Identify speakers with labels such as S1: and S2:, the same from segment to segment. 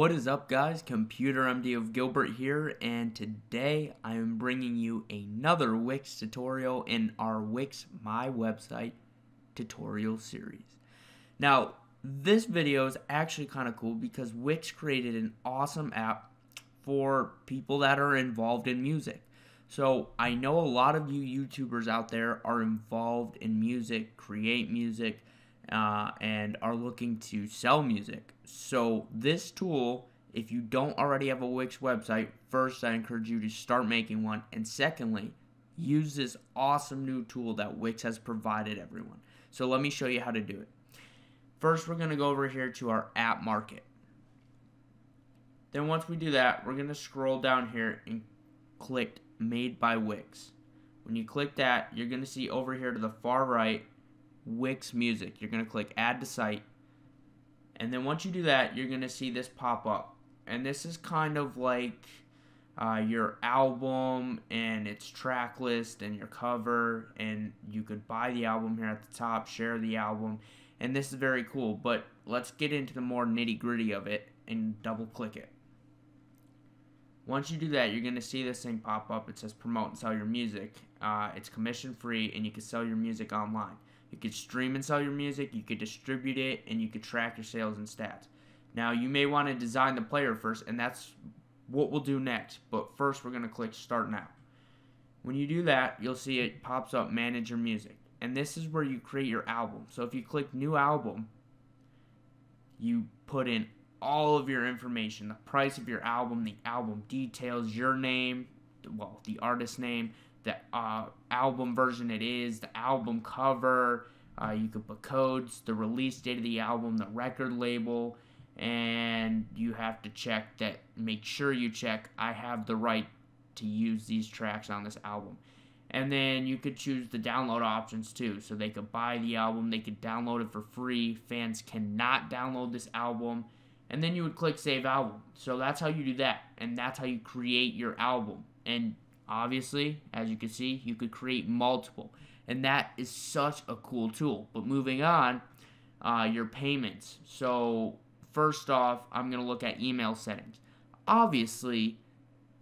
S1: What is up, guys? Computer MD of Gilbert here, and today I am bringing you another Wix tutorial in our Wix My Website tutorial series. Now, this video is actually kind of cool because Wix created an awesome app for people that are involved in music. So, I know a lot of you YouTubers out there are involved in music, create music, uh, and are looking to sell music. So, this tool, if you don't already have a Wix website, first I encourage you to start making one, and secondly, use this awesome new tool that Wix has provided everyone. So, let me show you how to do it. First, we're going to go over here to our app market. Then once we do that, we're going to scroll down here and click Made by Wix. When you click that, you're going to see over here to the far right, Wix Music. You're going to click Add to Site. And then once you do that, you're going to see this pop up. And this is kind of like uh, your album and its track list and your cover. And you could buy the album here at the top, share the album and this is very cool. But let's get into the more nitty gritty of it and double click it. Once you do that, you're going to see this thing pop up. It says promote and sell your music. Uh, it's commission free and you can sell your music online. You could stream and sell your music, you could distribute it, and you could track your sales and stats. Now, you may want to design the player first, and that's what we'll do next. But first, we're going to click Start Now. When you do that, you'll see it pops up Manage Your Music and this is where you create your album. So if you click new album, you put in all of your information, the price of your album, the album details, your name, well, the artist name, the uh, album version it is, the album cover. Uh, you could put codes, the release date of the album, the record label, and you have to check that. Make sure you check I have the right to use these tracks on this album. And then you could choose the download options too. So they could buy the album, they could download it for free. Fans cannot download this album. And then you would click save album. So that's how you do that. And that's how you create your album. And obviously, as you can see, you could create multiple. And that is such a cool tool. But moving on, uh, your payments. So first off, I'm going to look at email settings. Obviously,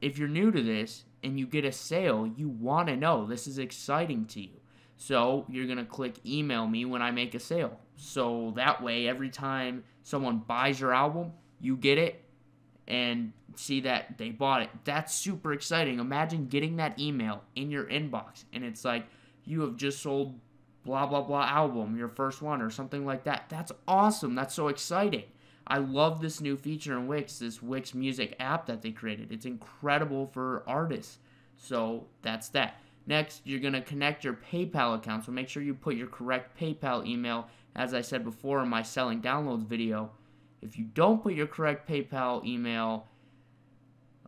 S1: if you're new to this, and you get a sale, you want to know this is exciting to you. So you're going to click email me when I make a sale. So that way, every time someone buys your album, you get it and see that they bought it. That's super exciting. Imagine getting that email in your inbox and it's like you have just sold blah blah blah album, your first one or something like that. That's awesome. That's so exciting. I love this new feature in Wix, this Wix Music app that they created. It's incredible for artists. So that's that. Next, you're going to connect your PayPal account. So make sure you put your correct PayPal email. As I said before in my selling downloads video, if you don't put your correct PayPal email,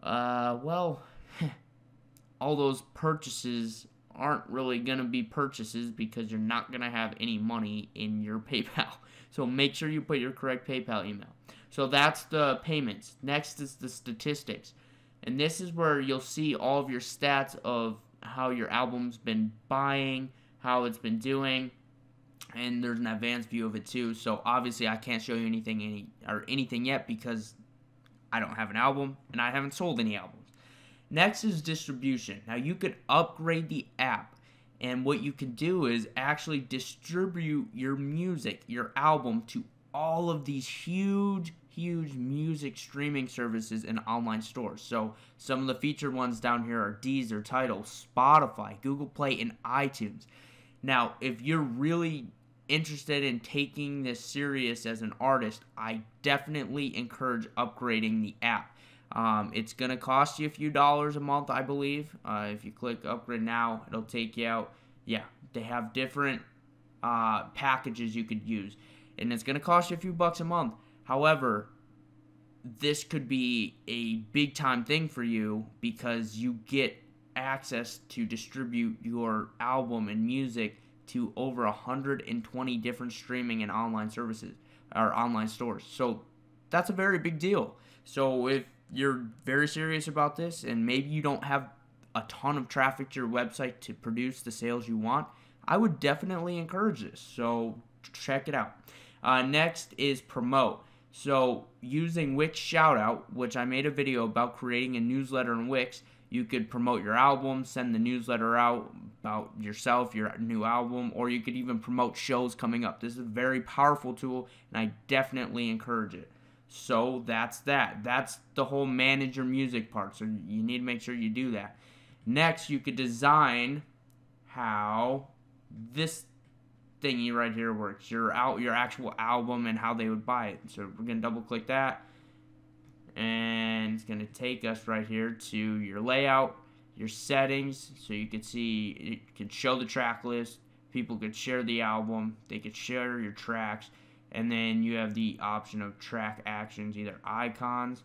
S1: uh, well, all those purchases aren't really going to be purchases because you're not going to have any money in your PayPal. So make sure you put your correct PayPal email. So that's the payments. Next is the statistics. And this is where you'll see all of your stats of how your album's been buying, how it's been doing, and there's an advanced view of it too. So obviously I can't show you anything any or anything yet because I don't have an album and I haven't sold any albums. Next is distribution. Now you could upgrade the app and what you can do is actually distribute your music, your album to all of these huge, huge music streaming services and online stores. So some of the featured ones down here are Deezer, Tidal, Spotify, Google Play, and iTunes. Now, if you're really interested in taking this serious as an artist, I definitely encourage upgrading the app. Um, it's going to cost you a few dollars a month, I believe. Uh, if you click upgrade now, it'll take you out. Yeah, they have different uh, packages you could use. And it's going to cost you a few bucks a month. However, this could be a big time thing for you because you get access to distribute your album and music to over 120 different streaming and online services or online stores. So that's a very big deal. So if you're very serious about this and maybe you don't have a ton of traffic to your website to produce the sales you want, I would definitely encourage this. So check it out. Uh, next is promote. So using Wix Shoutout, which I made a video about creating a newsletter in Wix, you could promote your album, send the newsletter out about yourself, your new album, or you could even promote shows coming up. This is a very powerful tool, and I definitely encourage it. So that's that. That's the whole manage your music part. So you need to make sure you do that. Next, you could design how this thingy right here works. Your out your actual album and how they would buy it. So we're gonna double click that and it's to take us right here to your layout, your settings, so you can see it can show the track list. People could share the album, they could share your tracks, and then you have the option of track actions, either icons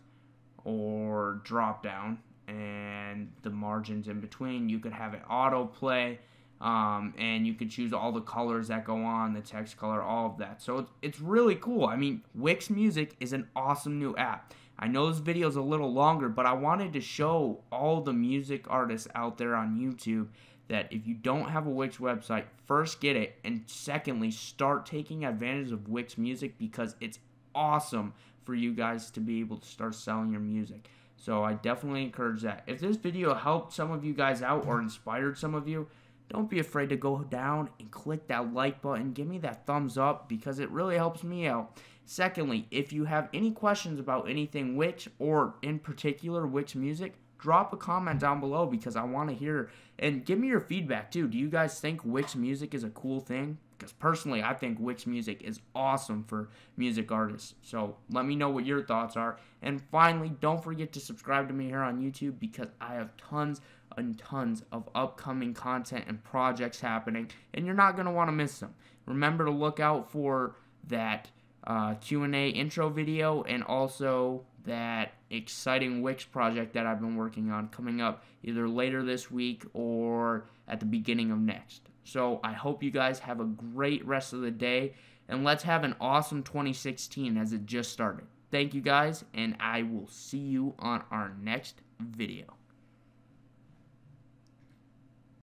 S1: or drop down, and the margins in between. You could have it autoplay. Um, and you could choose all the colors that go on, the text color, all of that. So it's, it's really cool. I mean, Wix Music is an awesome new app. I know this video is a little longer, but I wanted to show all the music artists out there on YouTube that if you don't have a Wix website, first get it, and secondly, start taking advantage of Wix Music because it's awesome for you guys to be able to start selling your music. So I definitely encourage that. If this video helped some of you guys out or inspired some of you, don't be afraid to go down and click that like button. Give me that thumbs up because it really helps me out. Secondly, if you have any questions about anything Wix or in particular Wix Music, drop a comment down below because I want to hear and give me your feedback too. Do you guys think Wix Music is a cool thing? Because personally, I think Wix Music is awesome for music artists. So let me know what your thoughts are. And finally, don't forget to subscribe to me here on YouTube because I have tons and tons of upcoming content and projects happening, and you're not going to want to miss them. Remember to look out for that uh, Q&A intro video and also that exciting Wix project that I've been working on coming up either later this week or at the beginning of next. So I hope you guys have a great rest of the day and let's have an awesome 2016 as it just started. Thank you guys and I will see you on our next video.